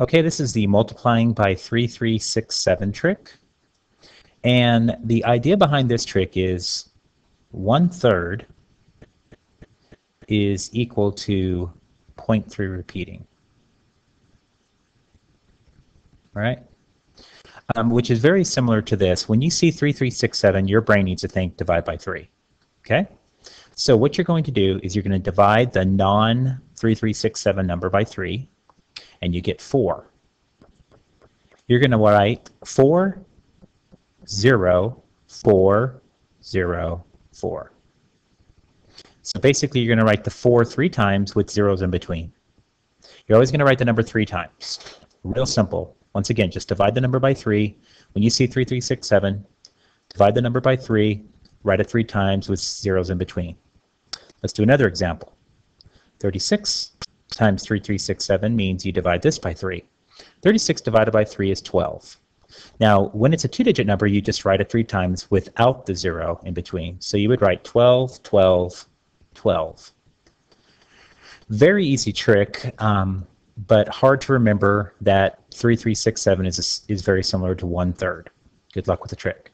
Okay, this is the multiplying by 3367 trick. And the idea behind this trick is one third is equal to 0.3 repeating. All right? Um, which is very similar to this. When you see 3367, your brain needs to think divide by 3. Okay? So what you're going to do is you're going to divide the non-3367 number by 3, and you get 4. You're going to write 4, 0, 4, 0, 4. So basically you're going to write the 4 three times with zeros in between. You're always going to write the number three times. Real simple. Once again, just divide the number by 3. When you see 3367, divide the number by 3, write it three times with zeros in between. Let's do another example. 36 times 3367 means you divide this by 3. 36 divided by 3 is 12. Now, when it's a two-digit number, you just write it three times without the zero in between. So you would write 12, 12, 12. Very easy trick, um, but hard to remember that 3367 is, is very similar to one-third. Good luck with the trick.